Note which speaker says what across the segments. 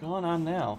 Speaker 1: going on now?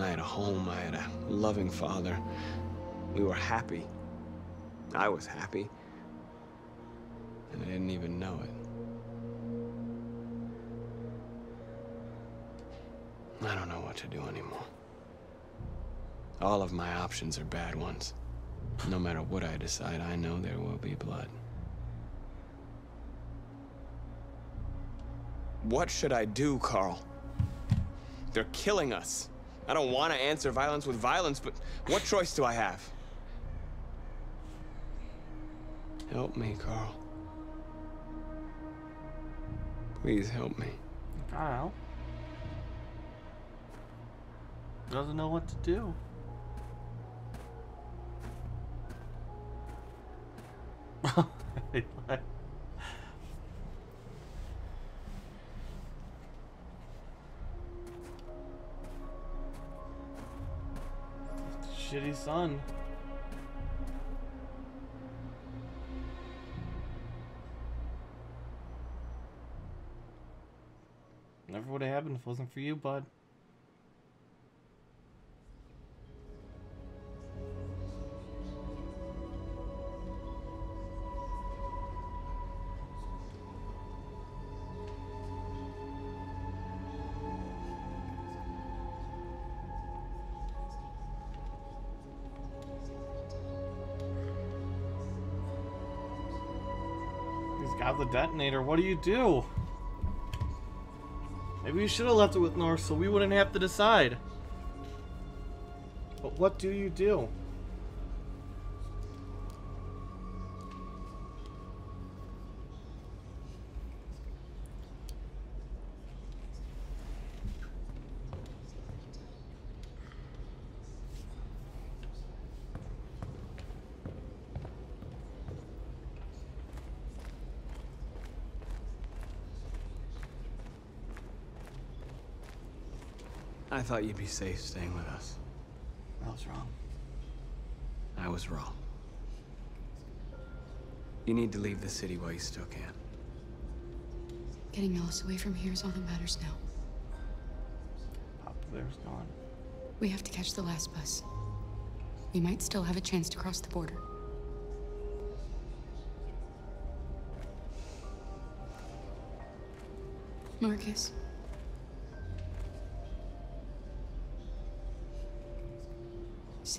Speaker 2: I had a home, I had a loving father. We were happy. I was happy. And I didn't even know it. I don't know what to do anymore. All of my options are bad ones. No matter what I decide, I know there will be blood. What should I do, Carl? They're killing us. I don't want to answer violence with violence, but what choice do I have? Help me, Carl. Please help me.
Speaker 1: Carl. Doesn't know what to do. Shitty son. Never would have happened if it wasn't for you, bud. He's the detonator. What do you do? Maybe you should have left it with North so we wouldn't have to decide. But what do you do?
Speaker 2: Thought you'd be safe staying with us.
Speaker 1: I was wrong.
Speaker 2: I was wrong. You need to leave the city while you still can.
Speaker 3: Getting Alice away from here is all that matters now.
Speaker 1: Papa Bear's gone.
Speaker 3: We have to catch the last bus. We might still have a chance to cross the border. Marcus.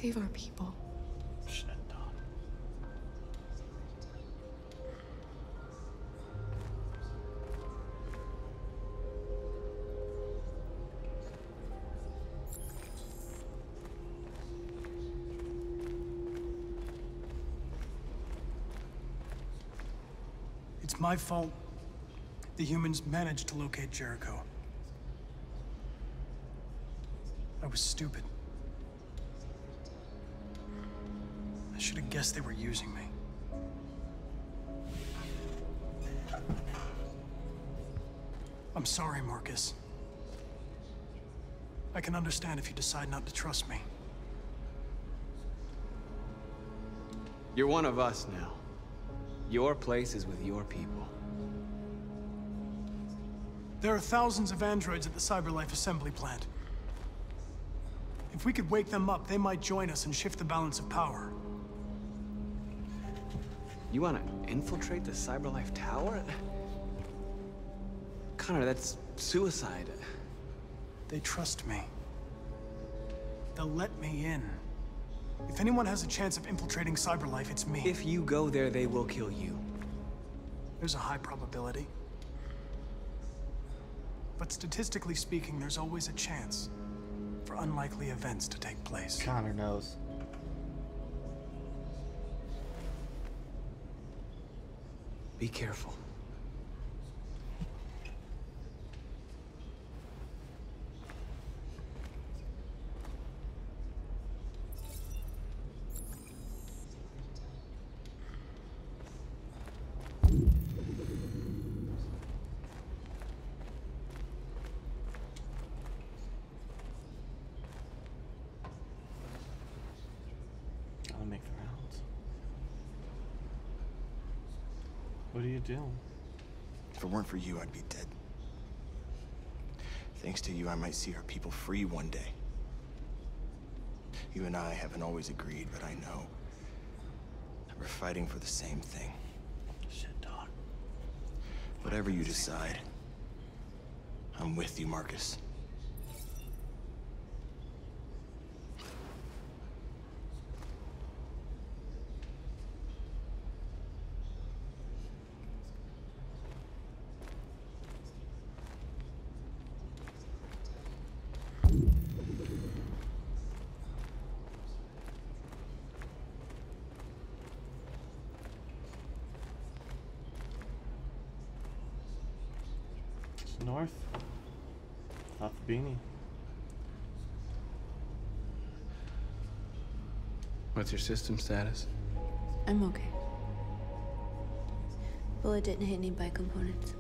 Speaker 3: Save our people.
Speaker 4: It's my fault the humans managed to locate Jericho. I was stupid. I should have guessed they were using me. I'm sorry, Marcus. I can understand if you decide not to trust me.
Speaker 2: You're one of us now. Your place is with your people.
Speaker 4: There are thousands of androids at the CyberLife assembly plant. If we could wake them up, they might join us and shift the balance of power.
Speaker 2: You want to infiltrate the CyberLife Tower? Connor, that's suicide.
Speaker 4: They trust me. They'll let me in. If anyone has a chance of infiltrating CyberLife, it's me.
Speaker 2: If you go there, they will kill you.
Speaker 4: There's a high probability. But statistically speaking, there's always a chance for unlikely events to take place.
Speaker 1: Connor knows.
Speaker 2: Be careful.
Speaker 1: What do you do?
Speaker 5: If it weren't for you, I'd be dead. Thanks to you, I might see our people free one day. You and I haven't always agreed, but I know that we're fighting for the same thing.
Speaker 1: Shit, dog.
Speaker 5: Whatever you decide, I'm with you, Marcus.
Speaker 1: It's north. Off the beanie.
Speaker 2: What's your system status?
Speaker 6: I'm okay. Bullet didn't hit any biocomponents.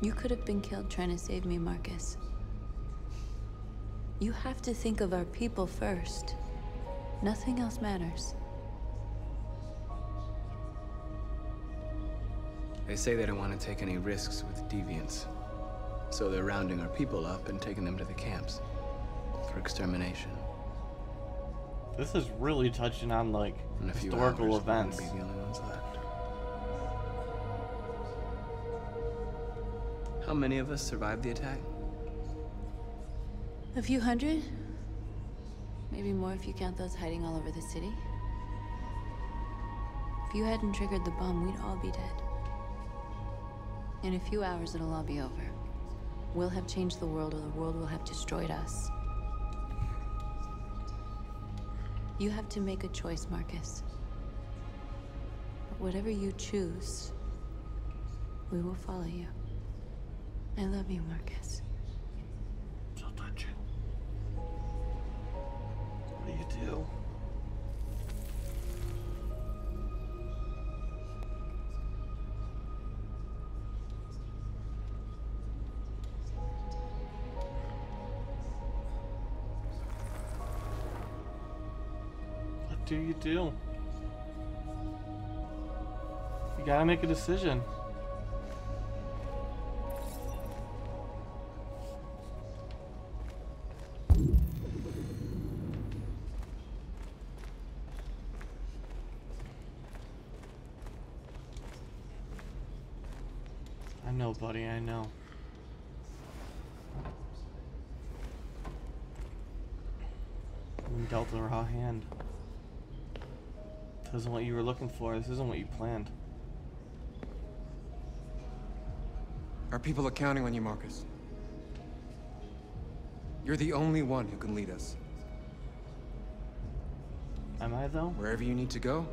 Speaker 6: You could have been killed trying to save me, Marcus. You have to think of our people first. Nothing else matters.
Speaker 2: They say they don't want to take any risks with deviants. So they're rounding our people up and taking them to the camps for extermination.
Speaker 1: This is really touching on like
Speaker 2: In a few
Speaker 1: historical
Speaker 2: hours,
Speaker 1: events.
Speaker 2: Be the only ones left. How many of us survived the attack?
Speaker 6: A few hundred? Maybe more if you count those hiding all over the city. If you hadn't triggered the bomb, we'd all be dead. In a few hours, it'll all be over. We'll have changed the world, or the world will have destroyed us. You have to make a choice, Marcus. But whatever you choose, we will follow you. I love you, Marcus.
Speaker 1: So touching. What do you do? You do? You gotta make a decision. I know, buddy, I know. Dealt a raw hand. This isn't what you were looking for. This isn't what you planned.
Speaker 7: Our people are counting on you, Marcus. You're the only one who can lead us.
Speaker 1: Am I, though?
Speaker 7: Wherever you need to go,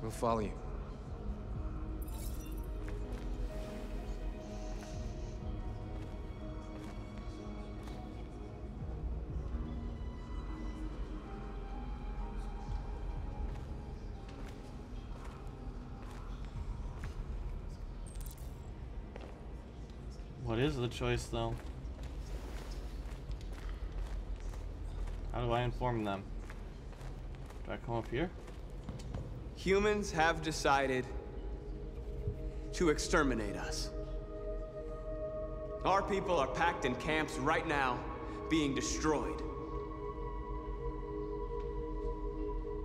Speaker 7: we'll follow you.
Speaker 1: Is the choice, though? How do I inform them? Do I come up here?
Speaker 2: Humans have decided to exterminate us. Our people are packed in camps right now, being destroyed.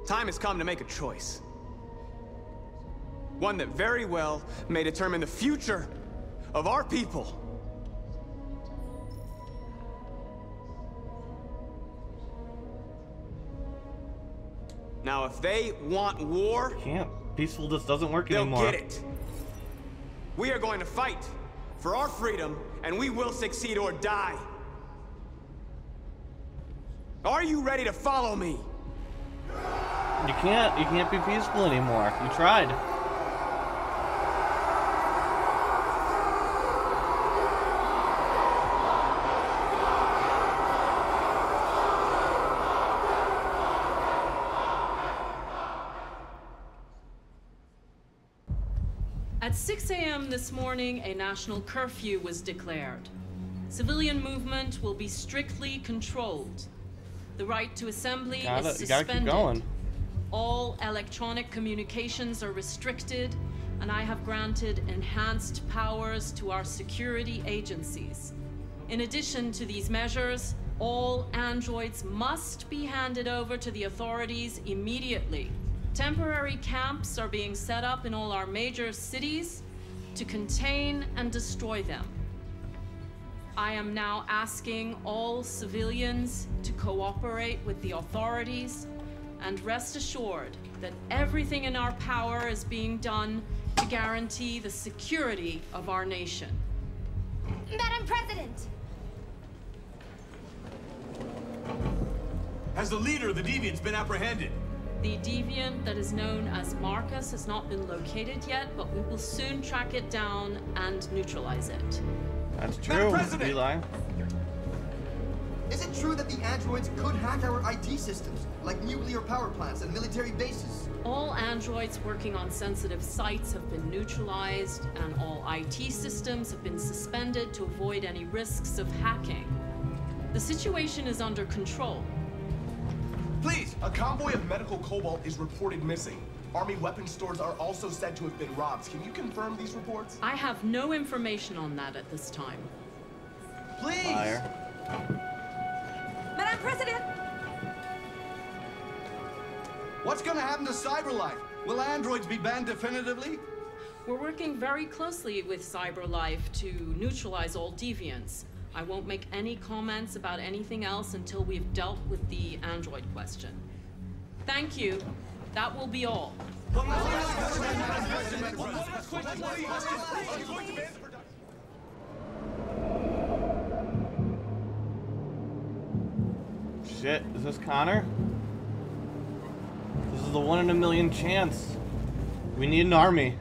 Speaker 2: Time has come to make a choice. One that very well may determine the future of our people. Want war,
Speaker 1: Can't. Peaceful just doesn't work
Speaker 2: They'll
Speaker 1: anymore.
Speaker 2: get it. We are going to fight for our freedom, and we will succeed or die. Are you ready to follow me?
Speaker 1: You can't. You can't be peaceful anymore. You tried.
Speaker 8: At 6 a.m. this morning, a national curfew was declared. Civilian movement will be strictly controlled. The right to assembly
Speaker 1: Gotta,
Speaker 8: is suspended. All electronic communications are restricted, and I have granted enhanced powers to our security agencies. In addition to these measures, all androids must be handed over to the authorities immediately. Temporary camps are being set up in all our major cities to contain and destroy them. I am now asking all civilians to cooperate with the authorities and rest assured that everything in our power is being done to guarantee the security of our nation.
Speaker 9: Madam President!
Speaker 5: Has the leader of the Deviants been apprehended?
Speaker 8: The deviant that is known as Marcus has not been located yet, but we will soon track it down and neutralize it.
Speaker 1: That's true,
Speaker 5: President!
Speaker 1: Eli.
Speaker 10: Is it true that the androids could hack our IT systems, like nuclear power plants and military bases?
Speaker 8: All androids working on sensitive sites have been neutralized, and all IT systems have been suspended to avoid any risks of hacking. The situation is under control.
Speaker 11: Please, a convoy of medical cobalt is reported missing. Army weapon stores are also said to have been robbed. Can you confirm these reports?
Speaker 8: I have no information on that at this time.
Speaker 10: Please!
Speaker 1: Liar.
Speaker 9: Madam President!
Speaker 10: What's gonna happen to CyberLife? Will androids be banned definitively?
Speaker 8: We're working very closely with CyberLife to neutralize all deviants. I won't make any comments about anything else until we've dealt with the android question. Thank you. That will be all.
Speaker 1: Shit, is this Connor? This is the one in a million chance. We need an army.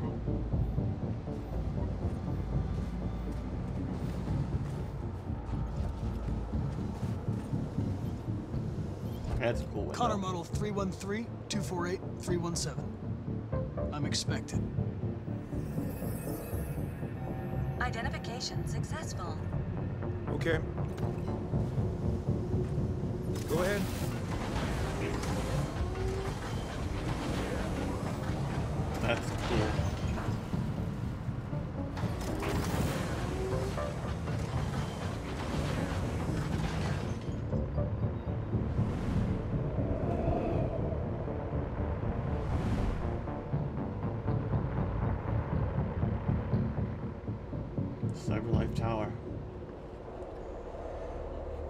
Speaker 1: That's a cool window.
Speaker 4: Connor model 313-248-317. I'm expected.
Speaker 9: Identification successful.
Speaker 5: Okay. Go ahead.
Speaker 1: That's cool. Tower.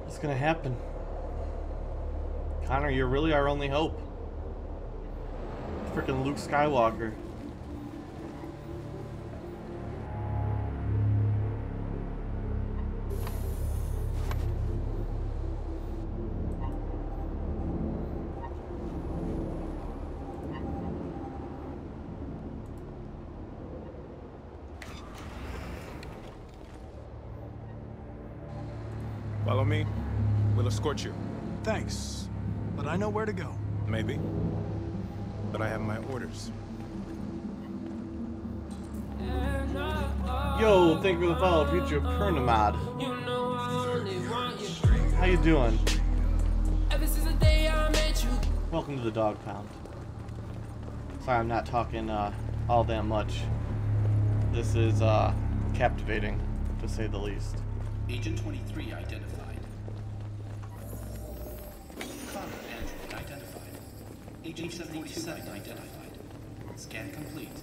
Speaker 1: What's gonna happen? Connor, you're really our only hope. Freaking Luke Skywalker.
Speaker 4: Thanks, but I know where to go.
Speaker 5: Maybe. But I have my orders.
Speaker 1: Yo, thank you for the follow, future Pernamad. How you doing? Welcome to the dog pound. Sorry I'm not talking uh, all that much. This is uh, captivating, to say the least.
Speaker 12: Agent 23 identified. AG-77 identified. Scan complete.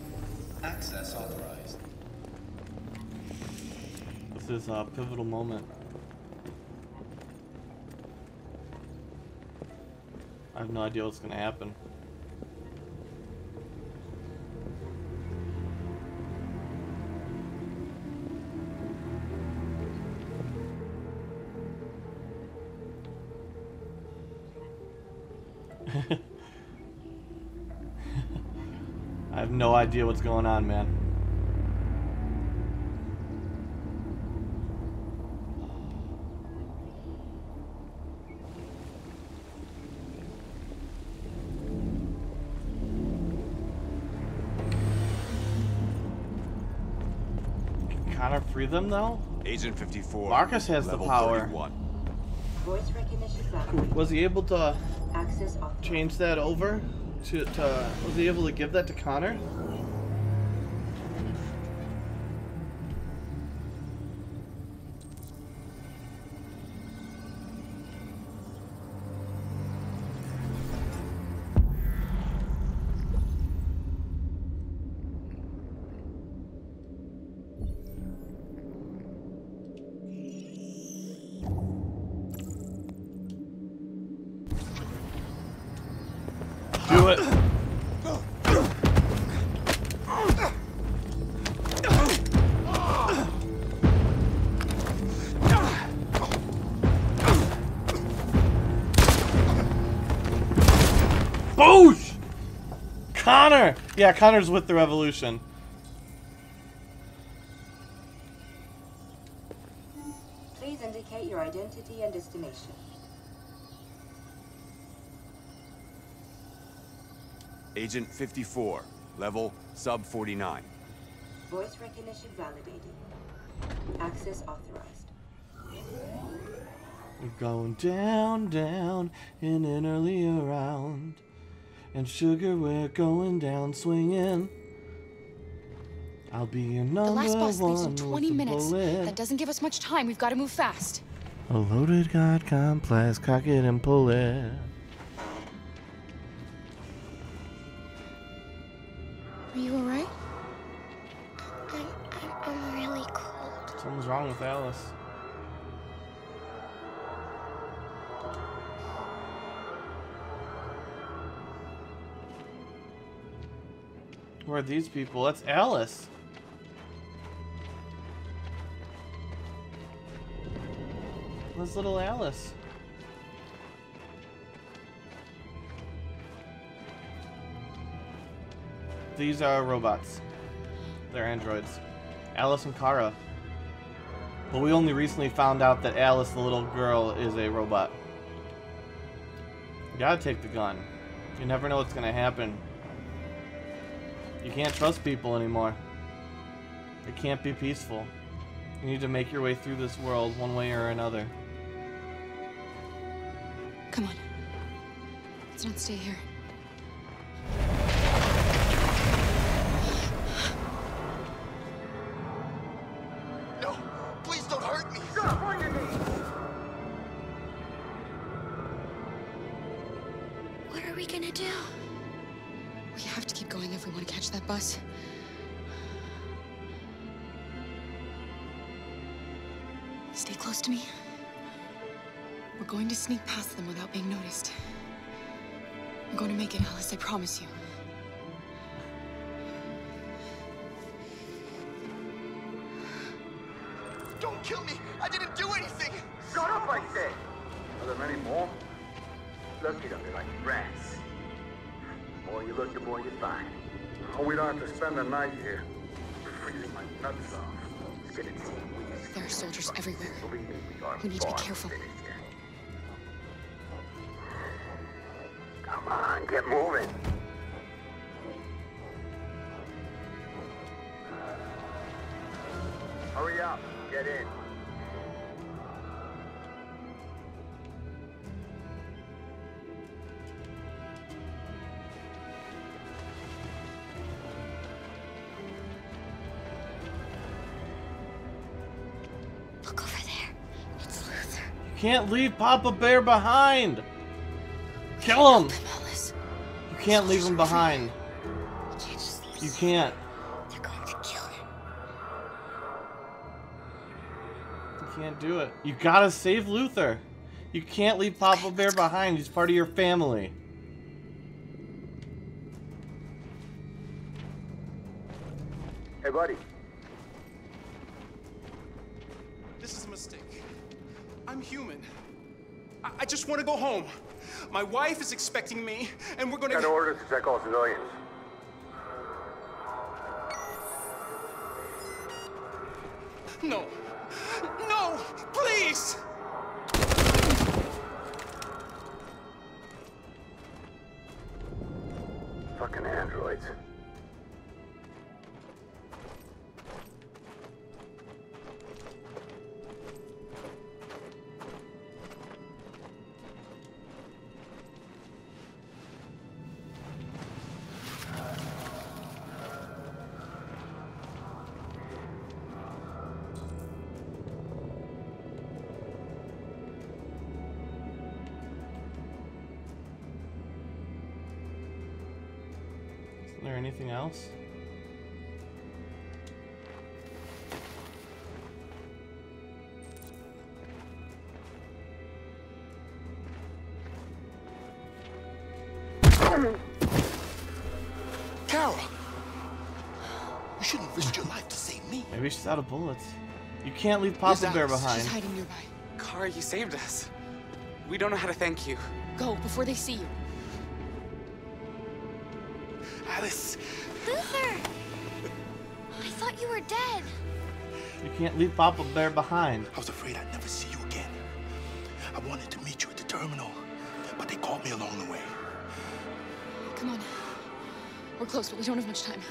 Speaker 12: Access authorized.
Speaker 1: This is a pivotal moment. I have no idea what's going to happen. Idea what's going on, man. Can of free them though?
Speaker 13: Agent 54.
Speaker 1: Marcus has the power.
Speaker 13: 31.
Speaker 9: Voice recognition.
Speaker 1: Was he able to
Speaker 9: Access
Speaker 1: change that over? To, to was he able to give that to Connor? Yeah, Connor's with the revolution.
Speaker 13: Please indicate your identity and destination.
Speaker 14: Agent 54, level sub 49.
Speaker 13: Voice recognition validated. Access authorized.
Speaker 1: We're going down, down, in an early round. And sugar, we're going down swinging. I'll be your number
Speaker 3: The last bus leaves in 20 minutes.
Speaker 1: bullet.
Speaker 3: That doesn't give us much time. We've got to move fast.
Speaker 1: A loaded god complex, cock it and pull it.
Speaker 3: Are you alright?
Speaker 15: I'm, I'm, I'm really cold.
Speaker 1: Something's wrong with Alice. Who are these people? That's Alice. That's little Alice. These are robots. They're androids. Alice and Kara. But we only recently found out that Alice, the little girl, is a robot. You gotta take the gun. You never know what's gonna happen. You can't trust people anymore. It can't be peaceful. You need to make your way through this world one way or another.
Speaker 3: Come on. Let's not stay here. Make it, Alice, I promise you.
Speaker 5: Don't kill me. I didn't do anything.
Speaker 16: Shut up, I said! Are there many more? Look at them, they're like rats. The more you look, the more you find. Oh, we don't have to spend the night here. Freezing my nuts off. It's gonna take weeks.
Speaker 3: There are soldiers everywhere.
Speaker 16: Believe me, we are
Speaker 3: We need to be
Speaker 16: far
Speaker 3: careful.
Speaker 1: Can't leave Papa Bear behind! Kill him! You can't leave him behind. You can't.
Speaker 15: They're going to kill him.
Speaker 1: You can't do it. You gotta save Luther. You can't leave Papa Bear behind. He's part of your family.
Speaker 16: Hey, buddy.
Speaker 7: This is a mistake. I'm human. I, I just want to go home. My wife is expecting me, and we're gonna.
Speaker 16: Got orders to check all civilians.
Speaker 7: No!
Speaker 5: Save.
Speaker 1: Maybe she's out of bullets. You can't leave Papa Bear behind.
Speaker 3: She's hiding nearby.
Speaker 17: Kara, you saved us. We don't know how to thank you.
Speaker 3: Go before they see you.
Speaker 5: Alice!
Speaker 18: Luther! I thought you were dead.
Speaker 1: You can't leave Papa Bear behind.
Speaker 5: I was afraid I'd never see you again. I wanted to meet you at the terminal, but they caught me along the way.
Speaker 3: Come on. We're close, but we don't have much time.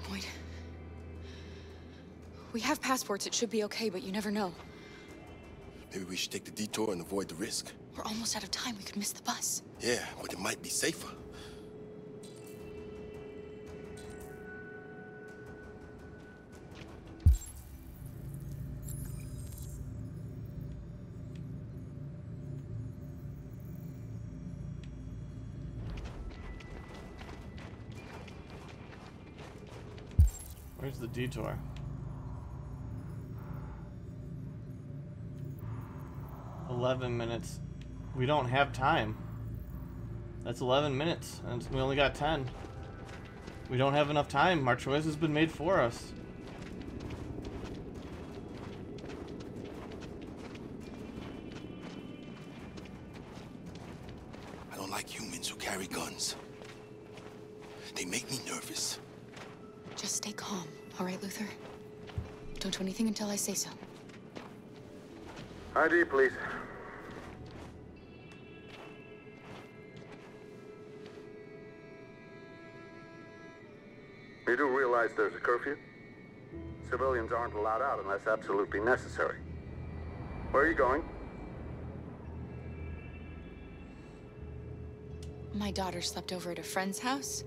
Speaker 3: Checkpoint. We have passports, it should be okay, but you never know.
Speaker 5: Maybe we should take the detour and avoid the risk.
Speaker 3: We're almost out of time, we could miss the bus.
Speaker 5: Yeah, but it might be safer.
Speaker 1: Detour? Eleven minutes. We don't have time. That's 11 minutes, and we only got 10. We don't have enough time. Our choice has been made for us.
Speaker 16: ID, please. You do realize there's a curfew? Civilians aren't allowed out unless absolutely necessary. Where are you going?
Speaker 3: My daughter slept over at a friend's house.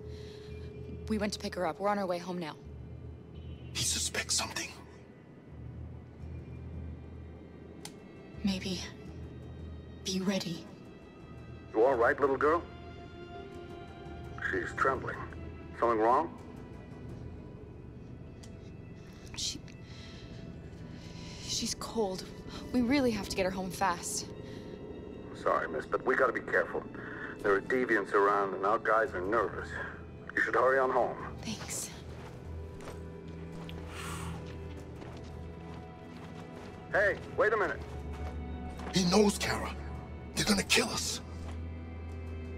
Speaker 3: We went to pick her up. We're on our way home now.
Speaker 5: He suspects something.
Speaker 3: Maybe. Be ready.
Speaker 16: You all right, little girl? She's trembling. Something wrong?
Speaker 3: She... She's cold. We really have to get her home fast.
Speaker 16: Sorry, miss, but we gotta be careful. There are deviants around and our guys are nervous. You should hurry on home.
Speaker 3: Thanks.
Speaker 16: Hey, wait a minute.
Speaker 5: He knows, Kara. They're gonna kill us.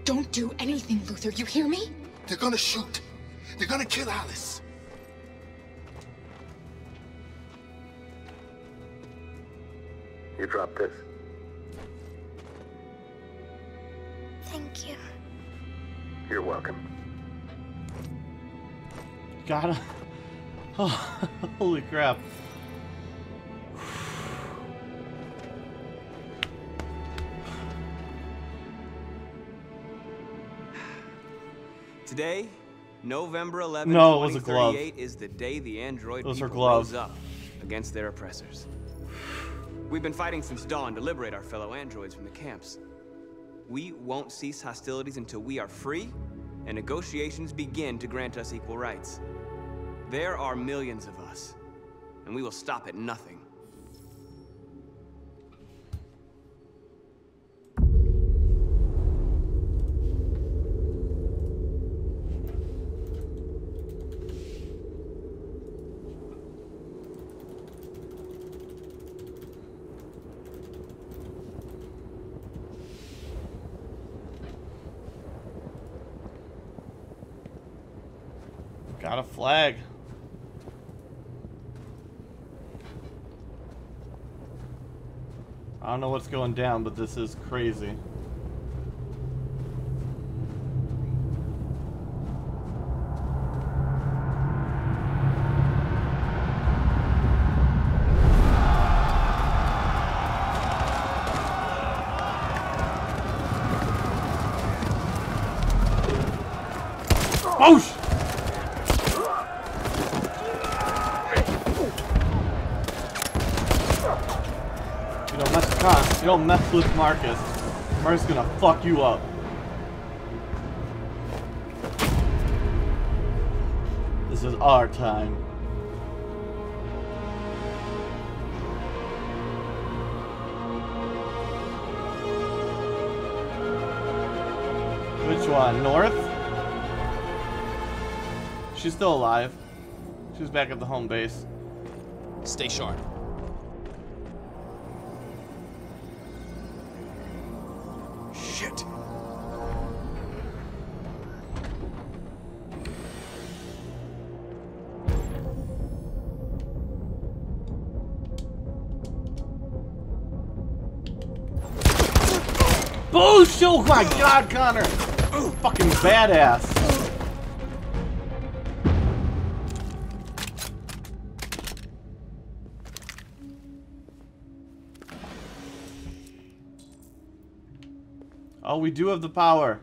Speaker 3: Don't do anything, Luther. You hear me?
Speaker 5: They're gonna shoot. They're gonna kill Alice.
Speaker 16: You dropped this.
Speaker 18: Thank you.
Speaker 16: You're welcome.
Speaker 1: Gotta. Oh, holy crap.
Speaker 2: Today, November 11,
Speaker 1: No, it was a glove.
Speaker 2: 2038, is the day the android
Speaker 1: Those are
Speaker 2: people
Speaker 1: gloves.
Speaker 2: rose up against their oppressors. We've been fighting since dawn to liberate our fellow androids from the camps. We won't cease hostilities until we are free and negotiations begin to grant us equal rights. There are millions of us, and we will stop at nothing.
Speaker 1: Got a flag. I don't know what's going down, but this is crazy. Marcus. Marcus is gonna fuck you up. This is our time. Which one? North? She's still alive. She's back at the home base.
Speaker 14: Stay sharp.
Speaker 1: My god, Connor! Fucking badass. Oh, we do have the power.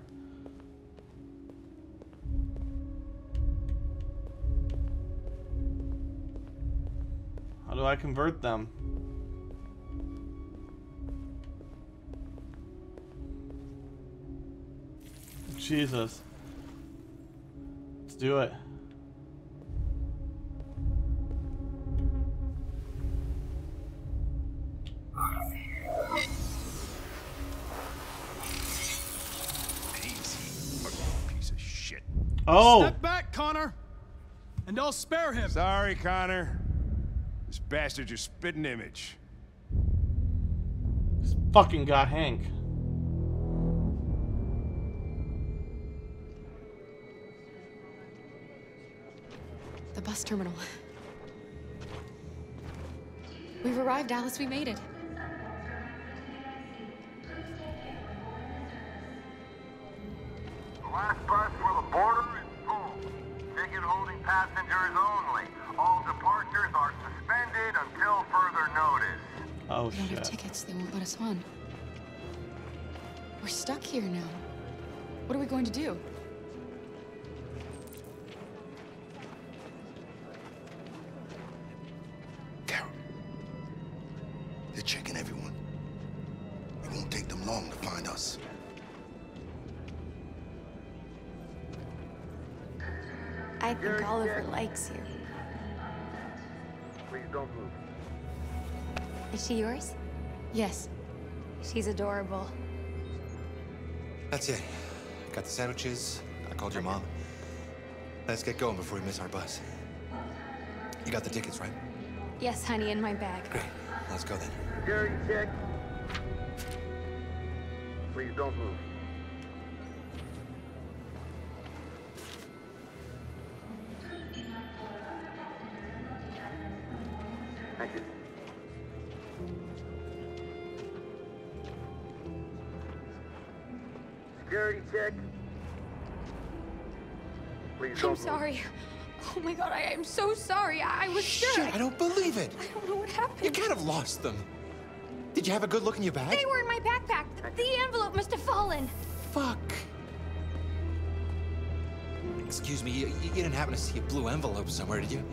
Speaker 1: How do I convert them? Jesus. Let's do it.
Speaker 5: Piece of shit.
Speaker 1: Oh!
Speaker 4: Step back, Connor, and I'll spare him.
Speaker 19: Sorry, Connor. This bastard's your spitting image.
Speaker 1: Fucking got Hank.
Speaker 3: Bus terminal. We've arrived, Alice. We made it.
Speaker 16: Last bus for the border is full. Ticket holding passengers only. All departures are suspended until further notice.
Speaker 1: Oh
Speaker 3: we don't have
Speaker 1: shit.
Speaker 3: tickets. They won't let us on. We're stuck here now. What are we going to do?
Speaker 18: Think Oliver likes you.
Speaker 16: Please don't move.
Speaker 18: Is she yours?
Speaker 3: Yes.
Speaker 18: She's adorable.
Speaker 20: That's it. Got the sandwiches. I called your mom. Let's get going before we miss our bus. You got the tickets, right?
Speaker 18: Yes, honey, in my bag.
Speaker 20: Great. Let's go then.
Speaker 16: Security check. Please don't move.
Speaker 18: I'm so sorry. I, was Shit, sure.
Speaker 20: I, I don't believe it.
Speaker 18: I don't know what happened.
Speaker 20: You can't have lost them. Did you have a good look in your bag?
Speaker 18: They were in my backpack. The envelope must have fallen.
Speaker 20: Fuck. Excuse me, you, you didn't happen to see a blue envelope somewhere, did you?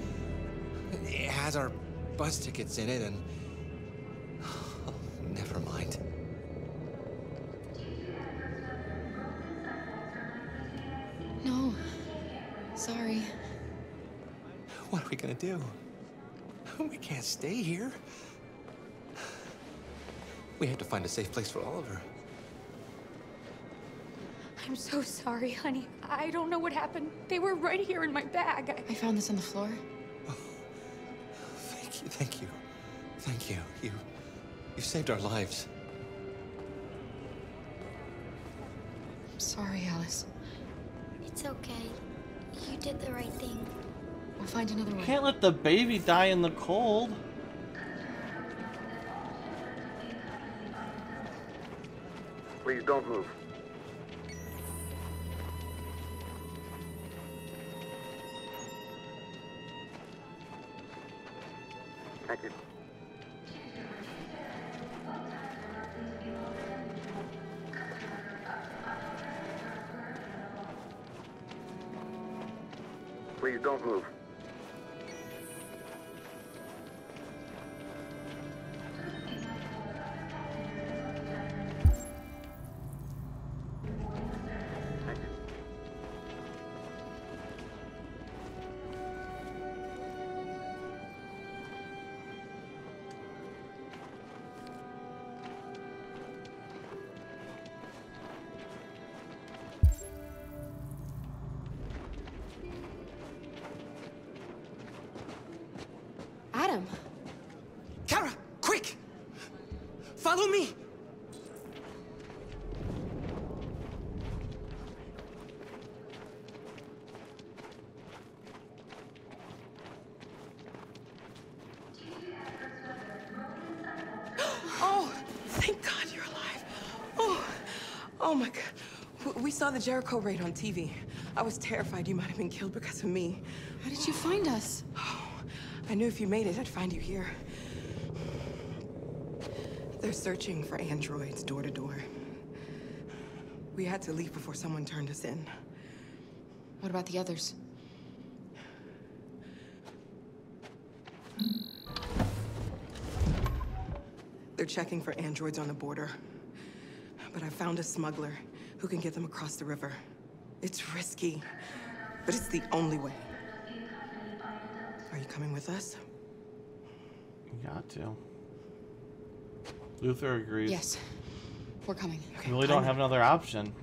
Speaker 20: It has our bus tickets in it and... Never mind. No.
Speaker 3: Sorry.
Speaker 20: What are we gonna do? We can't stay here. We have to find a safe place for Oliver.
Speaker 18: I'm so sorry, honey. I don't know what happened. They were right here in my bag. I,
Speaker 3: I found this on the floor.
Speaker 20: Oh, Thank you, thank you. Thank you. You you saved our lives.
Speaker 3: I'm sorry, Alice.
Speaker 18: It's okay. You did the right thing.
Speaker 3: We'll find another way.
Speaker 1: Can't let the baby die in the cold.
Speaker 16: Please don't move.
Speaker 21: Saw the Jericho raid on TV. I was terrified you might have been killed because of me.
Speaker 3: How did you find us?
Speaker 21: Oh, I knew if you made it, I'd find you here. They're searching for androids door to door. We had to leave before someone turned us in.
Speaker 3: What about the others?
Speaker 21: They're checking for androids on the border. But I found a smuggler who can get them across the river. It's risky, but it's the only way. Are you coming with us?
Speaker 1: You got to. Luther agrees.
Speaker 3: Yes. We're coming.
Speaker 1: We really don't have another option.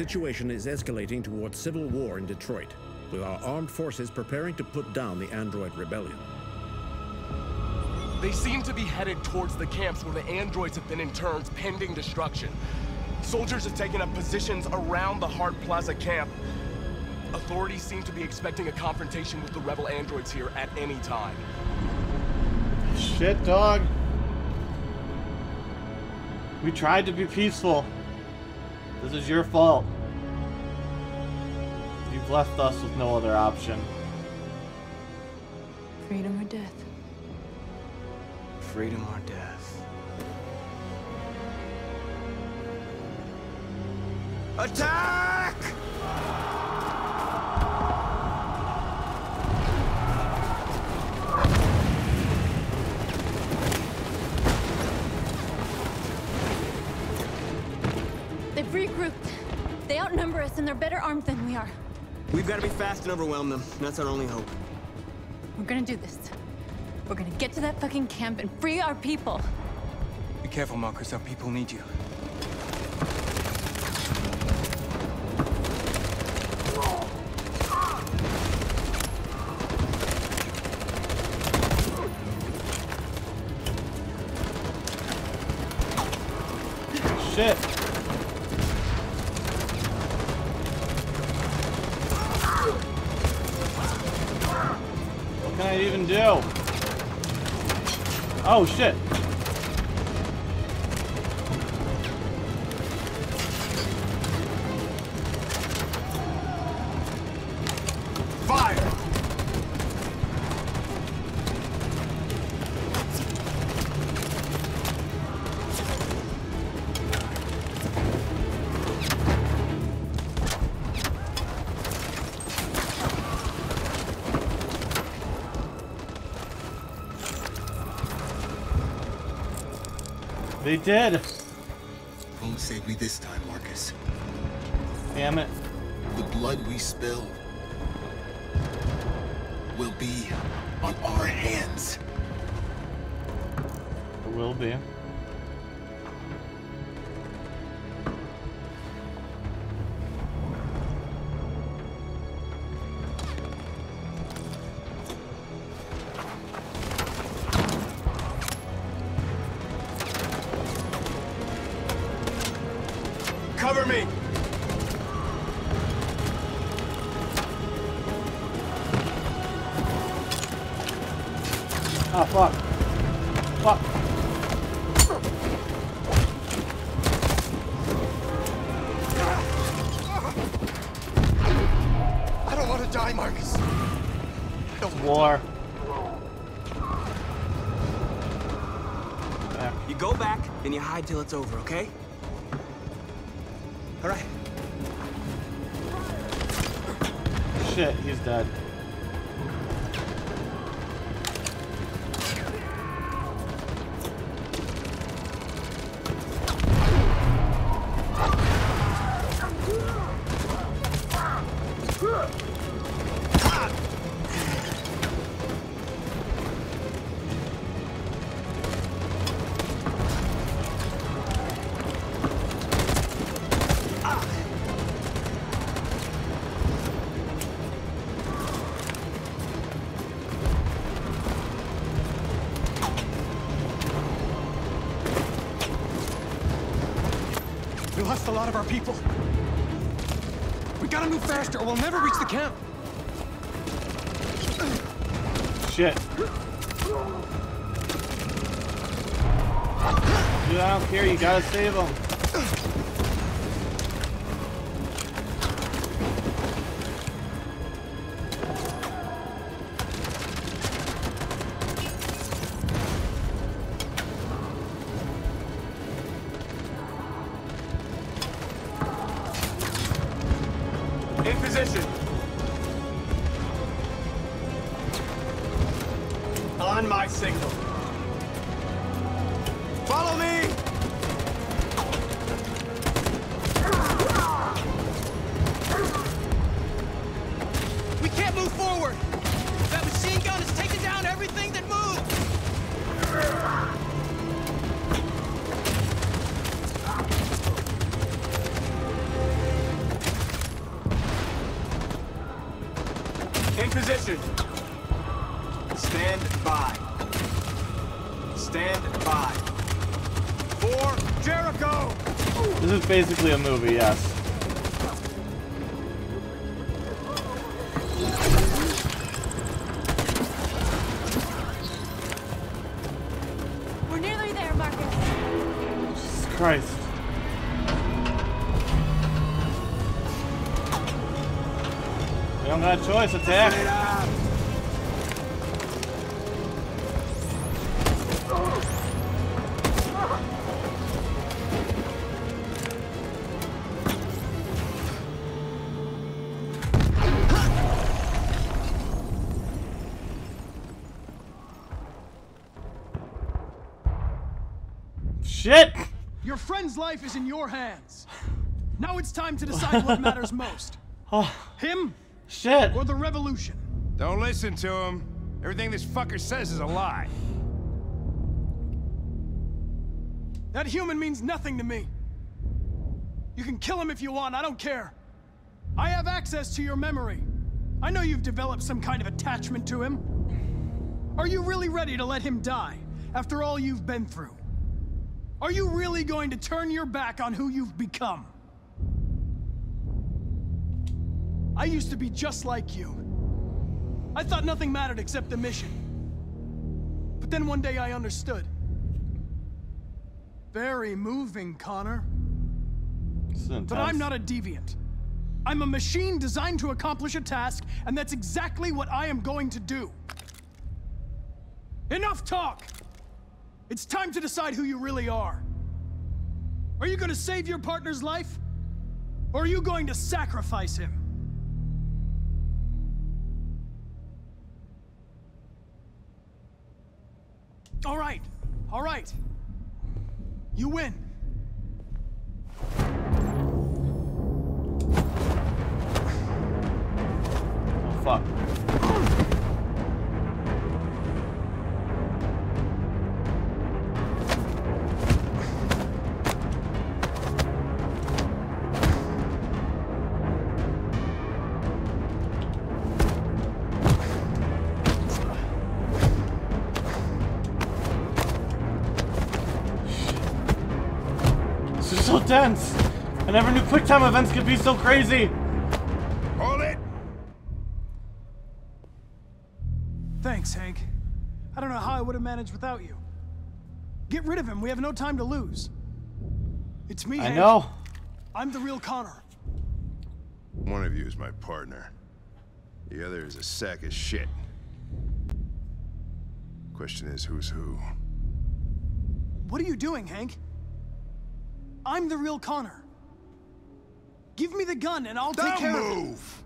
Speaker 22: Situation is escalating towards civil war in Detroit, with our armed forces preparing to put down the android rebellion.
Speaker 11: They seem to be headed towards the camps where the androids have been interned pending destruction. Soldiers have taken up positions around the Hart Plaza camp. Authorities seem to be expecting a confrontation with the rebel androids here at any time.
Speaker 1: Shit, dog. We tried to be peaceful. This is your fault. You've left us with no other option.
Speaker 6: Freedom or death?
Speaker 2: Freedom or death. Attack!
Speaker 18: They've regrouped. They outnumber us and they're better armed than we are.
Speaker 2: We've got to be fast and overwhelm them. That's our only hope.
Speaker 18: We're gonna do this. We're gonna get to that fucking camp and free our people.
Speaker 7: Be careful, Marcus. Our people need you.
Speaker 1: Oh shit. Did.
Speaker 17: It's over, okay? All right.
Speaker 1: Shit, he's dead.
Speaker 7: We'll never reach the camp.
Speaker 1: Shit. Dude, I don't care. You gotta save him. Don't got a choice. Attack. Shit!
Speaker 4: Your friend's life is in your hands. Now it's time to decide what matters most. Him
Speaker 1: Shit.
Speaker 4: or the revolution?
Speaker 19: Don't listen to him. Everything this fucker says is a lie.
Speaker 4: That human means nothing to me. You can kill him if you want, I don't care. I have access to your memory. I know you've developed some kind of attachment to him. Are you really ready to let him die after all you've been through? Are you really going to turn your back on who you've become? I used to be just like you. I thought nothing mattered except the mission. But then one day I understood. Very moving, Connor. But I'm not a deviant. I'm a machine designed to accomplish a task, and that's exactly what I am going to do. Enough talk! It's time to decide who you really are. Are you going to save your partner's life? Or are you going to sacrifice him? All right, all right. You win.
Speaker 1: Oh, fuck. So tense. I never knew quick time events could be so crazy.
Speaker 19: Hold it!
Speaker 4: Thanks, Hank. I don't know how I would have managed without you. Get rid of him. We have no time to lose. It's me,
Speaker 1: I
Speaker 4: Hank.
Speaker 1: know.
Speaker 4: I'm the real Connor.
Speaker 19: One of you is my partner. The other is a sack of shit. Question is, who's who?
Speaker 4: What are you doing, Hank? I'm the real Connor. Give me the gun and I'll take
Speaker 19: Don't
Speaker 4: care of it.
Speaker 19: move!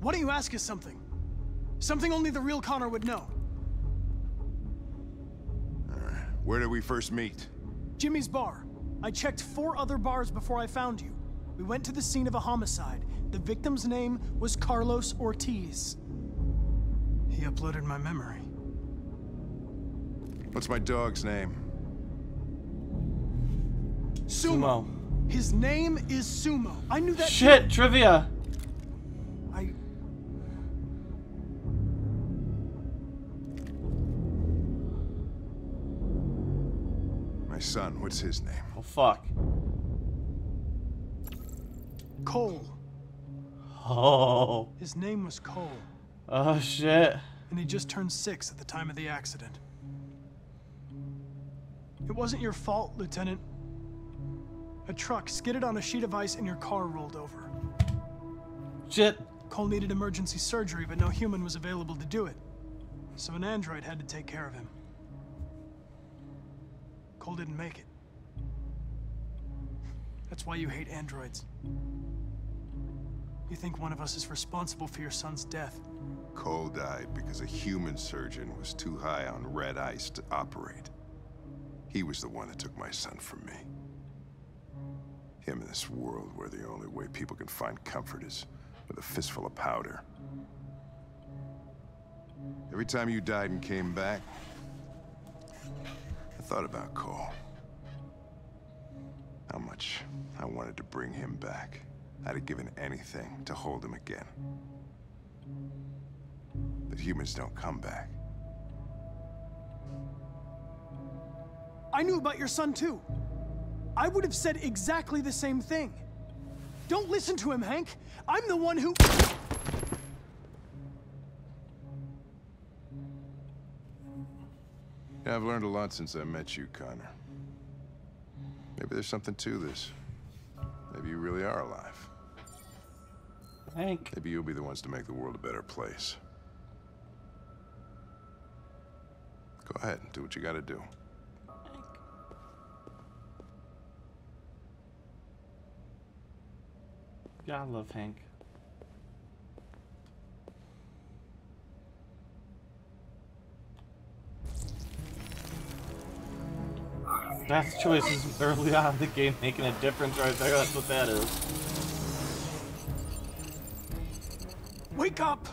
Speaker 4: Why don't you ask us something? Something only the real Connor would know.
Speaker 19: Where did we first meet?
Speaker 4: Jimmy's bar. I checked four other bars before I found you. We went to the scene of a homicide. The victim's name was Carlos Ortiz. He uploaded my memory.
Speaker 19: What's my dog's name?
Speaker 4: Sumo. His name is Sumo. I knew that.
Speaker 1: Shit,
Speaker 4: too.
Speaker 1: trivia.
Speaker 4: I.
Speaker 19: My son, what's his name?
Speaker 1: Oh, fuck.
Speaker 4: Cole.
Speaker 1: Oh.
Speaker 4: His name was Cole.
Speaker 1: Oh, shit.
Speaker 4: And he just turned six at the time of the accident. It wasn't your fault, Lieutenant. A truck skidded on a sheet of ice and your car rolled over.
Speaker 1: Shit.
Speaker 4: Cole needed emergency surgery, but no human was available to do it. So an android had to take care of him. Cole didn't make it. That's why you hate androids. You think one of us is responsible for your son's death.
Speaker 19: Cole died because a human surgeon was too high on red ice to operate. He was the one that took my son from me. Him in this world where the only way people can find comfort is with a fistful of powder. Every time you died and came back, I thought about Cole. How much I wanted to bring him back. I'd have given anything to hold him again. But humans don't come back.
Speaker 4: I knew about your son too. I would have said exactly the same thing. Don't listen to him, Hank. I'm the one who.
Speaker 19: Yeah, I've learned a lot since I met you, Connor. Maybe there's something to this. Maybe you really are alive.
Speaker 1: Hank.
Speaker 19: Maybe you'll be the ones to make the world a better place. Go ahead, and do what you gotta do.
Speaker 1: Yeah, I love Hank. That's choices early on in the game making a difference right there. That's what that is.
Speaker 4: Wake up!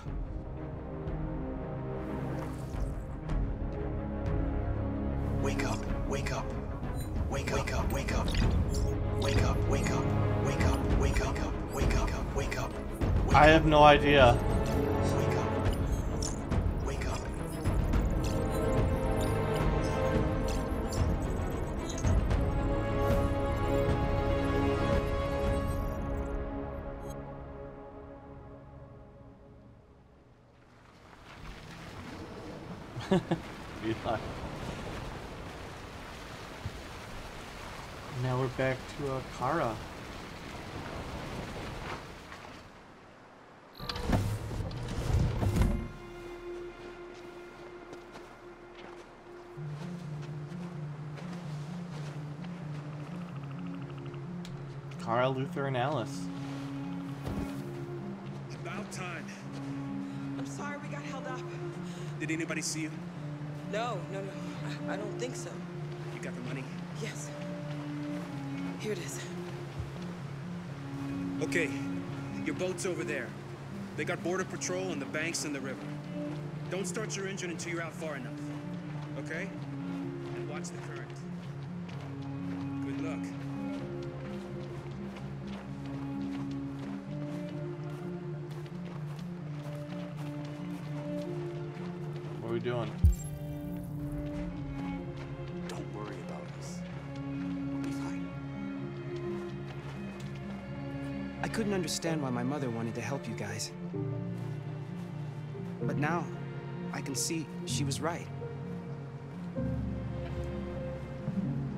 Speaker 5: Wake up, wake up. Wake up, wake up, wake up. Wake up, wake up, wake up,
Speaker 1: I have no idea. Kara, Luther, and Alice.
Speaker 23: About time.
Speaker 21: I'm sorry we got held up.
Speaker 23: Did anybody see you?
Speaker 21: No, no, no. I, I don't think so.
Speaker 7: You got the money?
Speaker 21: Yes. Here it is.
Speaker 7: Okay, your boat's over there. They got border patrol and the banks and the river. Don't start your engine until you're out far enough. Okay? And watch the current.
Speaker 23: Understand why my mother wanted to help you guys. But now, I can see she was right.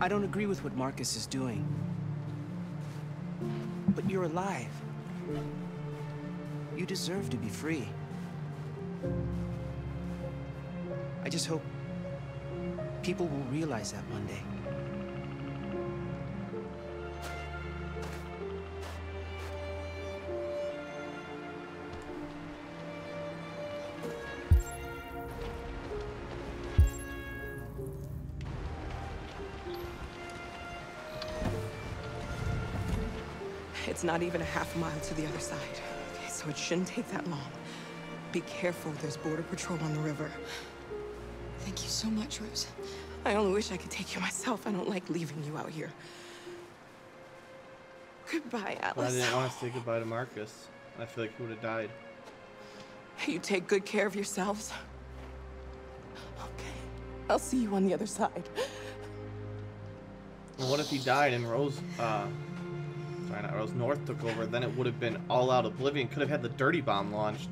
Speaker 23: I don't agree with what Marcus is doing. But you're alive. You deserve to be free. I just hope people will realize that one day.
Speaker 21: Not even a half mile to the other side. Okay, so it shouldn't take that long. Be careful, there's border patrol on the river.
Speaker 24: Thank you so much, Rose.
Speaker 21: I only wish I could take you myself. I don't like leaving you out here. Goodbye,
Speaker 1: But I didn't want to say goodbye to Marcus. I feel like he would have died.
Speaker 21: You take good care of yourselves. Okay. I'll see you on the other side.
Speaker 1: And what if he died and Rose, uh, sorry, not Rose, North took over? Then it would have been all out oblivion. Could have had the dirty bomb launched.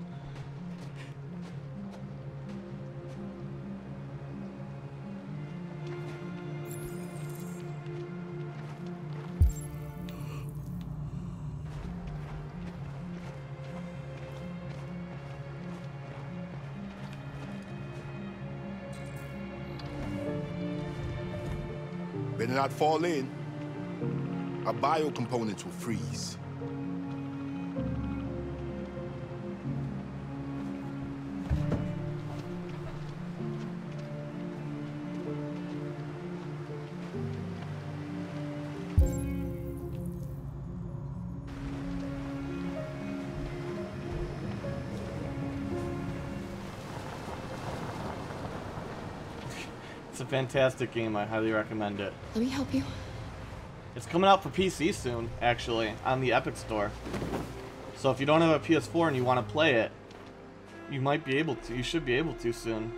Speaker 5: Better not fall in. Our biocomponents will freeze.
Speaker 1: It's a fantastic game. I highly recommend it.
Speaker 24: Let me help you.
Speaker 1: It's coming out for PC soon, actually, on the Epic Store. So if you don't have a PS4 and you want to play it, you might be able to. You should be able to soon.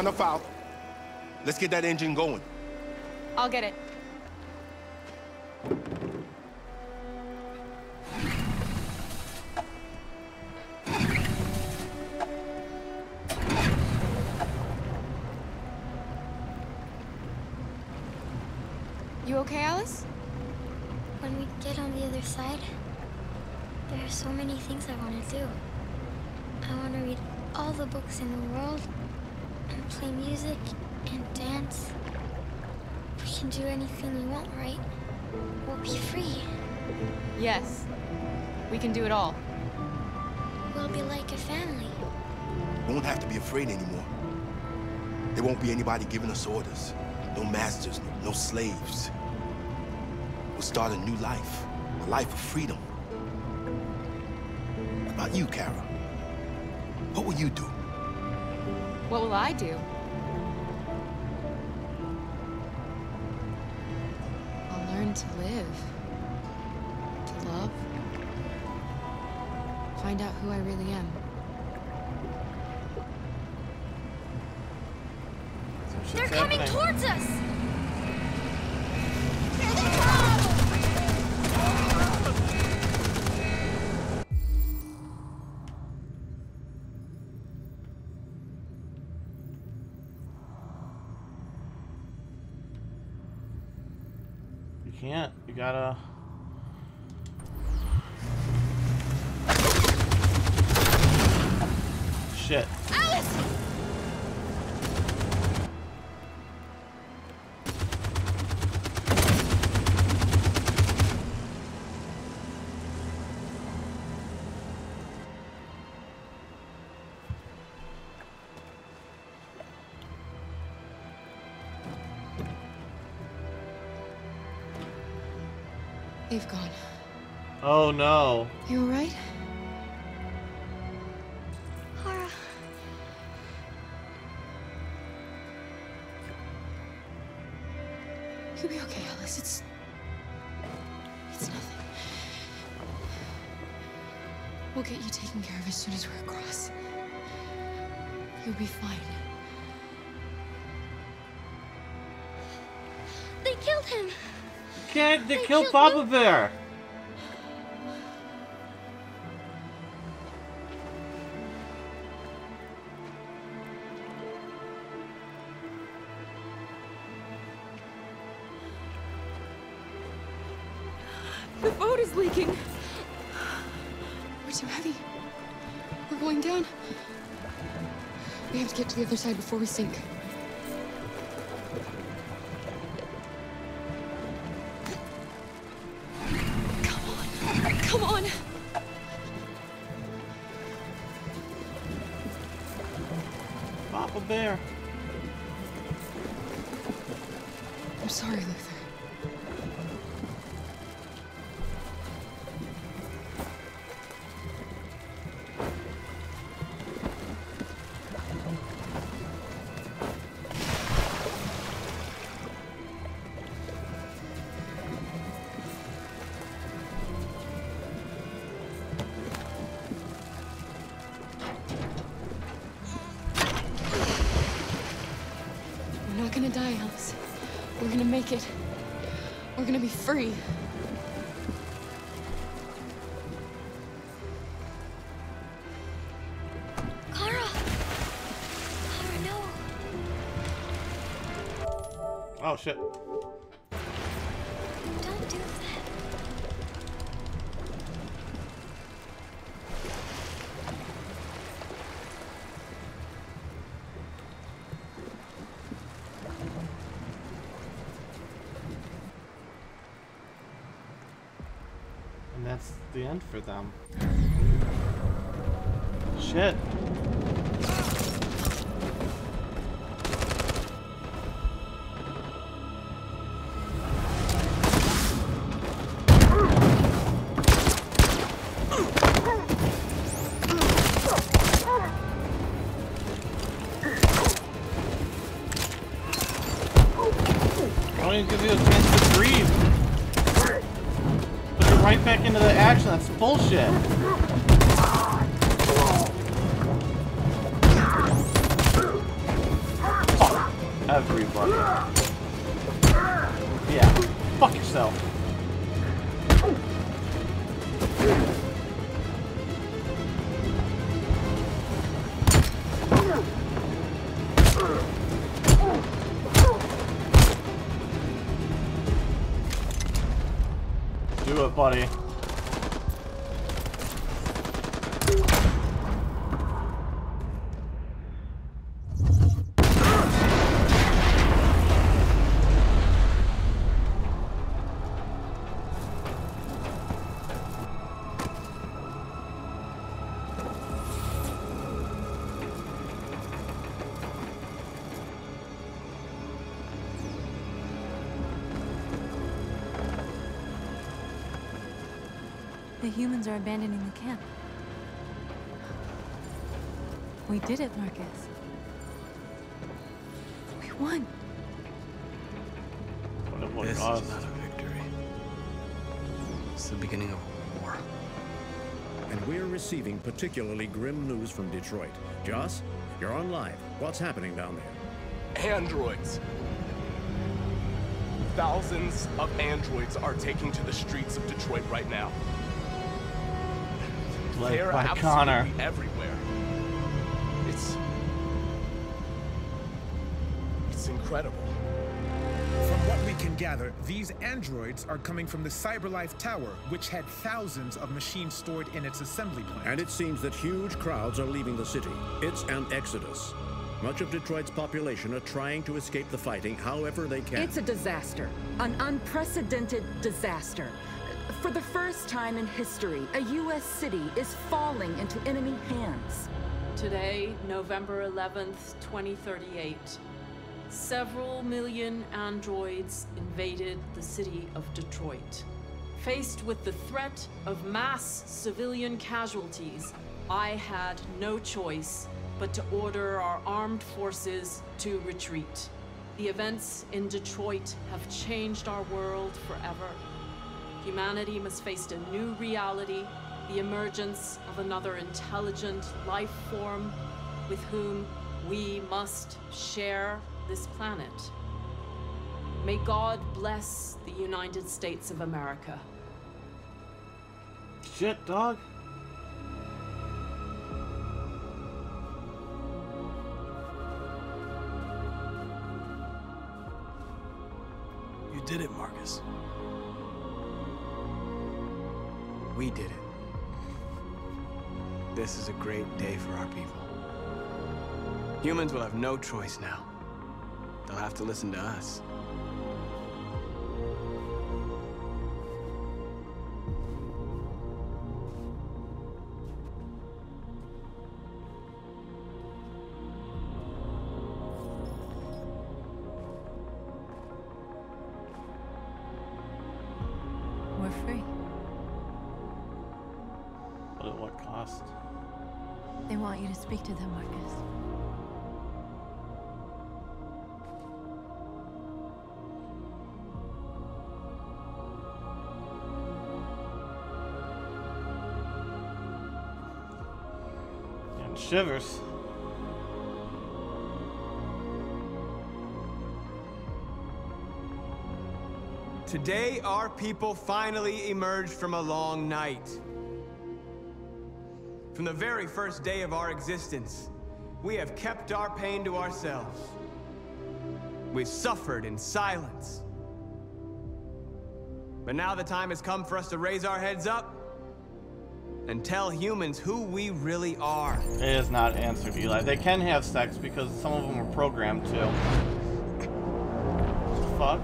Speaker 5: Far enough out. Let's get that engine going.
Speaker 3: I'll get it.
Speaker 15: Play music, and dance. We can do anything we want, right? We'll be free.
Speaker 3: Yes. We can do it all.
Speaker 15: We'll be like a family.
Speaker 5: We won't have to be afraid anymore. There won't be anybody giving us orders. No masters, no, no slaves. We'll start a new life, a life of freedom. What about you, Kara? What will you do?
Speaker 3: What will I do? I'll learn to live. To love. Find out who I really am.
Speaker 15: They're
Speaker 1: Shit's
Speaker 15: coming towards us!
Speaker 3: They've gone.
Speaker 1: Oh no.
Speaker 3: You alright?
Speaker 15: Kara.
Speaker 3: You'll be okay, Alice. It's. It's nothing. We'll get you taken care of as soon as we're across. You'll be fine.
Speaker 15: They killed him!
Speaker 1: Can't they kill Papa Bear?
Speaker 3: The boat is leaking. We're too heavy. We're going down. We have to get to the other side before we sink.
Speaker 1: The end for them. Shit. Right back into the action. That's bullshit. Fuck everybody. Yeah. Fuck yourself. Buddy.
Speaker 6: The are abandoning the camp. We did it, Marcus. We won.
Speaker 2: This is not a victory. It's the beginning of a war.
Speaker 22: And we're receiving particularly grim news from Detroit. Joss, you're on live. What's happening down there?
Speaker 11: androids. Thousands of androids are taking to the streets of Detroit right now.
Speaker 1: Like
Speaker 11: They're
Speaker 1: by Connor.
Speaker 11: everywhere. It's it's incredible.
Speaker 25: From what we can gather, these androids are coming from the Cyberlife Tower, which had thousands of machines stored in its assembly plant.
Speaker 22: And it seems that huge crowds are leaving the city. It's an exodus. Much of Detroit's population are trying to escape the fighting however they can.
Speaker 26: It's a disaster. An unprecedented disaster. For the first time in history, a U.S. city is falling into enemy hands.
Speaker 8: Today, November 11th, 2038, several million androids invaded the city of Detroit. Faced with the threat of mass civilian casualties, I had no choice but to order our armed forces to retreat. The events in Detroit have changed our world forever. Humanity must face a new reality, the emergence of another intelligent life form with whom we must share this planet. May God bless the United States of America.
Speaker 1: Shit, dog.
Speaker 4: You did it, Marcus.
Speaker 2: We did it. This is a great day for our people. Humans will have no choice now. They'll have to listen to us.
Speaker 1: Shivers.
Speaker 2: Today, our people finally emerged from a long night. From the very first day of our existence, we have kept our pain to ourselves. We've suffered in silence. But now the time has come for us to raise our heads up and tell humans who we really are.
Speaker 1: It is not answered, Eli. They can have sex because some of them were programmed to. Fuck?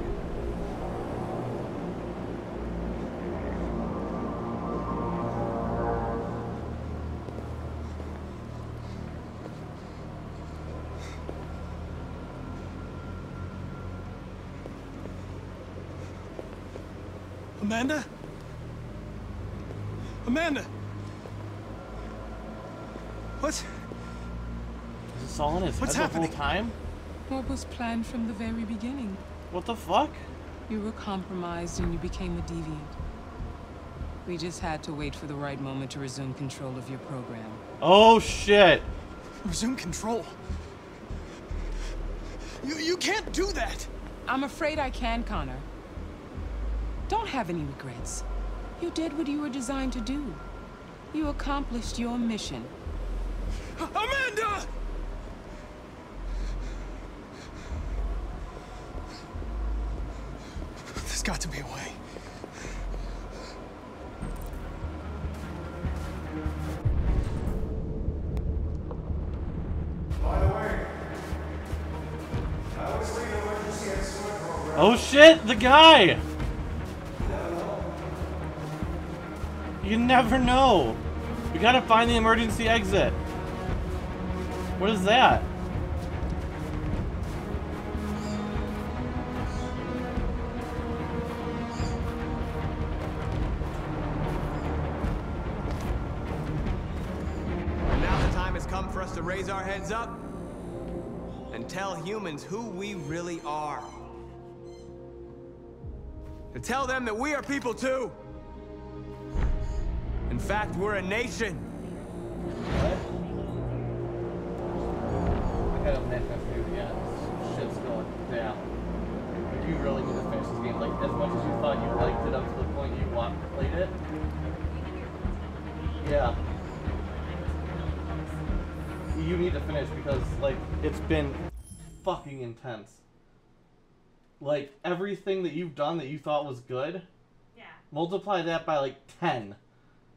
Speaker 4: Amanda? Amanda! What?
Speaker 1: Is this all in his
Speaker 4: What's
Speaker 1: head
Speaker 4: happening?
Speaker 1: the whole time?
Speaker 27: What was planned from the very beginning?
Speaker 1: What the fuck?
Speaker 27: You were compromised and you became a deviant. We just had to wait for the right moment to resume control of your program.
Speaker 1: Oh shit!
Speaker 4: Resume control. You, you can't do that!
Speaker 27: I'm afraid I can, Connor. Don't have any regrets. You did what you were designed to do. You accomplished your mission.
Speaker 4: Amanda! There's got to be a way.
Speaker 1: Oh shit, the guy! You never know. We gotta find the emergency exit. What is that?
Speaker 2: Up and tell humans who we really are. To tell them that we are people too. In fact, we're a nation.
Speaker 1: You need to finish because, like, it's been fucking intense. Like, everything that you've done that you thought was good,
Speaker 28: Yeah.
Speaker 1: multiply that by, like, 10.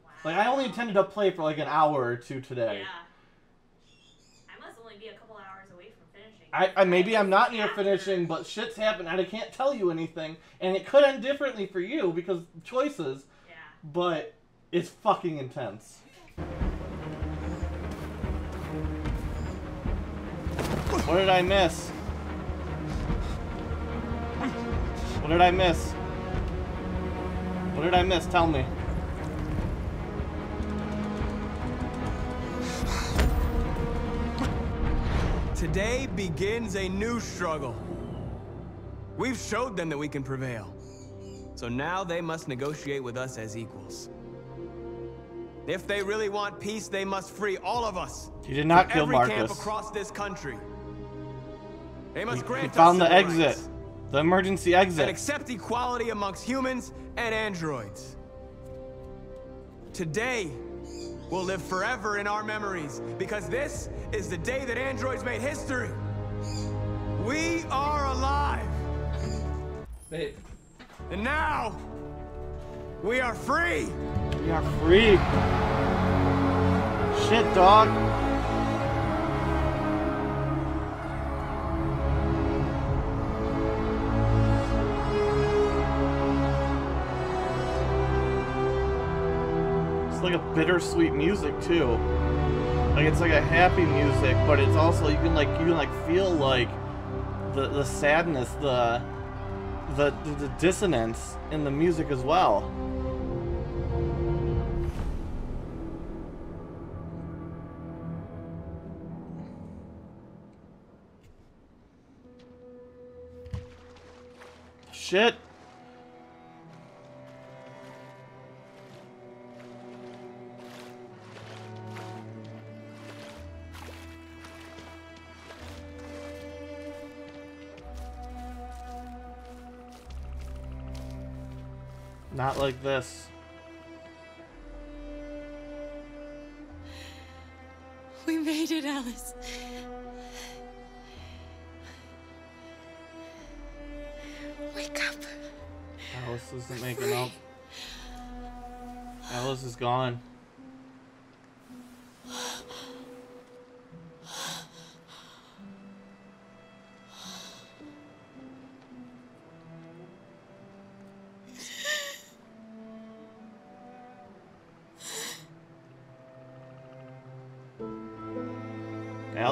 Speaker 1: Wow. Like, I only intended to play for, like, an hour or two today.
Speaker 28: Yeah. I must only be a couple hours away from finishing.
Speaker 1: I, I maybe I'm not near finishing, but shit's happened and I can't tell you anything, and it could end differently for you because choices.
Speaker 28: Yeah.
Speaker 1: But it's fucking intense. What did I miss? What did I miss? What did I miss? Tell me.
Speaker 2: Today begins a new struggle. We've showed them that we can prevail. So now they must negotiate with us as equals. If they really want peace, they must free all of us.
Speaker 1: You did not kill
Speaker 2: every camp across this country. They must
Speaker 1: We
Speaker 2: grant
Speaker 1: found
Speaker 2: us
Speaker 1: the exit.
Speaker 2: rights
Speaker 1: The emergency exit.
Speaker 2: and accept equality amongst humans and androids. Today we'll live forever in our memories because this is the day that androids made history. We are alive.
Speaker 1: Babe.
Speaker 2: And now we are free.
Speaker 1: We are free. Shit, dog. It's like a bittersweet music too. Like it's like a happy music, but it's also you can like you can like feel like the the sadness, the the the, the dissonance in the music as well. Shit. Not like this.
Speaker 3: We made it, Alice. Wake up.
Speaker 1: Alice isn't making up. Alice is gone.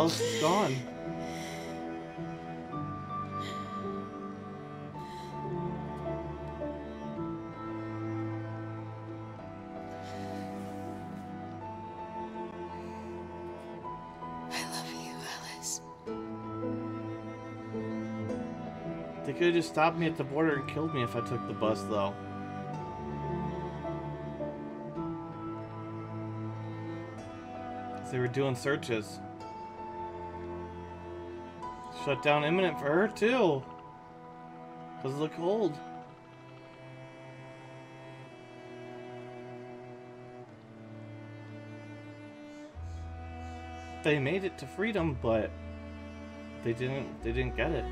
Speaker 1: Alice is gone.
Speaker 3: I love you, Alice.
Speaker 1: They could have just stopped me at the border and killed me if I took the bus, though. They were doing searches. Shut down imminent for her, too. Because of the cold. They made it to freedom, but they didn't they didn't get it.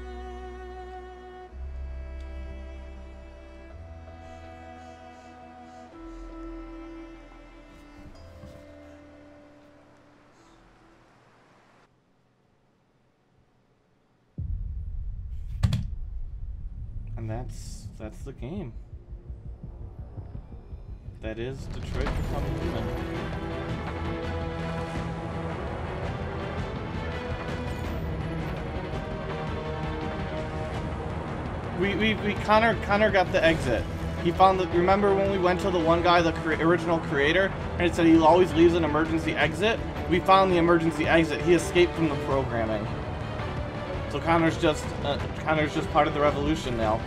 Speaker 1: Game. That is Detroit Become Human. We, we, we Connor Connor got the exit. He found the remember when we went to the one guy, the cre original creator, and it said he always leaves an emergency exit? We found the emergency exit. He escaped from the programming. So Connor's just uh, Connor's just part of the revolution now.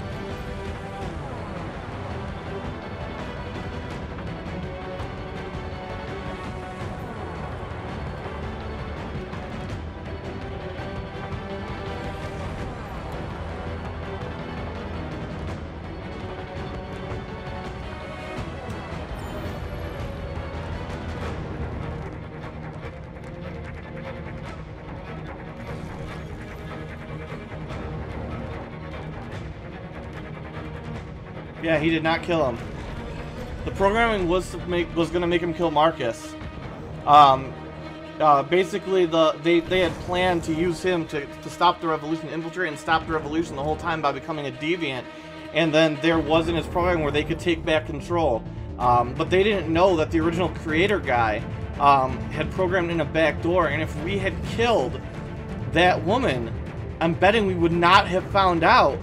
Speaker 1: Yeah, he did not kill him. The programming was to make was gonna make him kill Marcus. Um, uh, basically, the they they had planned to use him to to stop the revolution, infiltrate and stop the revolution the whole time by becoming a deviant. And then there was in his program where they could take back control. Um, but they didn't know that the original creator guy um, had programmed in a back door, and if we had killed that woman, I'm betting we would not have found out.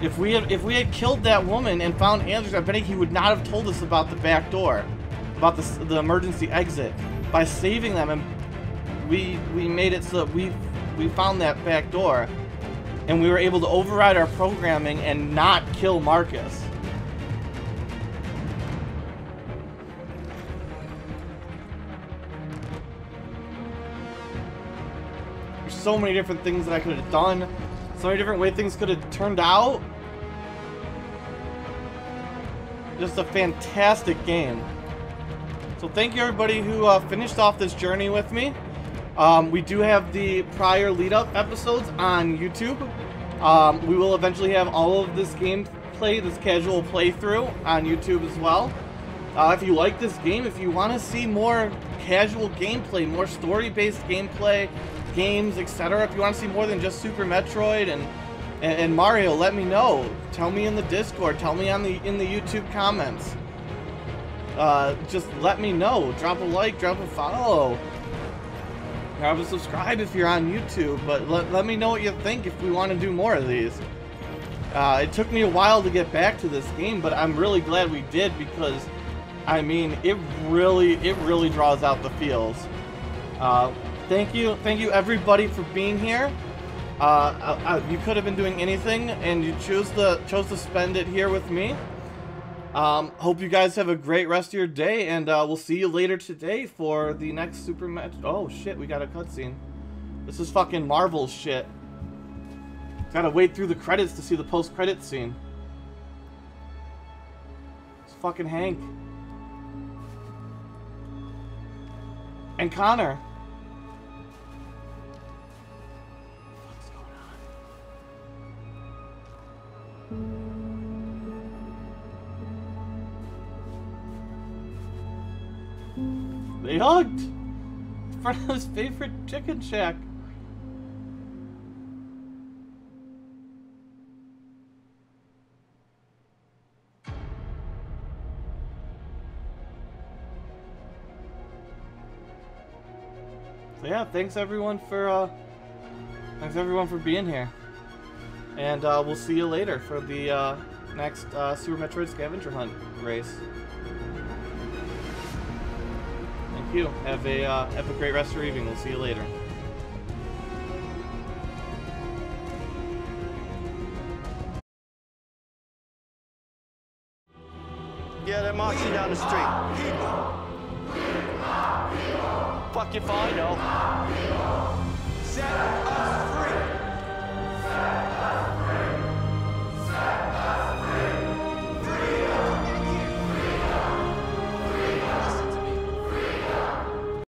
Speaker 1: If we had if we had killed that woman and found Andrews, I bet he would not have told us about the back door, about the the emergency exit. By saving them, and we we made it so that we we found that back door, and we were able to override our programming and not kill Marcus. There's so many different things that I could have done. So many different way things could have turned out. Just a fantastic game. So thank you everybody who uh, finished off this journey with me. Um, we do have the prior lead-up episodes on YouTube. Um, we will eventually have all of this gameplay, this casual playthrough on YouTube as well. Uh, if you like this game, if you want to see more casual gameplay, more story-based gameplay, games, etc. If you want to see more than just Super Metroid and, and, and Mario, let me know. Tell me in the Discord. Tell me on the in the YouTube comments. Uh, just let me know. Drop a like, drop a follow. Drop a subscribe if you're on YouTube, but let, let me know what you think if we want to do more of these. Uh, it took me a while to get back to this game, but I'm really glad we did because, I mean, it really, it really draws out the feels. Uh, thank you, thank you everybody for being here. Uh, uh, uh, you could have been doing anything, and you chose to chose to spend it here with me. Um, hope you guys have a great rest of your day, and uh, we'll see you later today for the next Super Match. Oh shit, we got a cutscene. This is fucking Marvel shit. Gotta wait through the credits to see the post-credit scene. It's fucking Hank. And Connor. They hugged! In front of his favorite chicken shack. So yeah, thanks everyone for uh thanks everyone for being here. And uh, we'll see you later for the uh, next uh, Super Metroid Scavenger Hunt race. Thank you. Have a uh, have a great rest of your evening. We'll see you later.
Speaker 29: Yeah, they're marching down the street. Fuck if I know.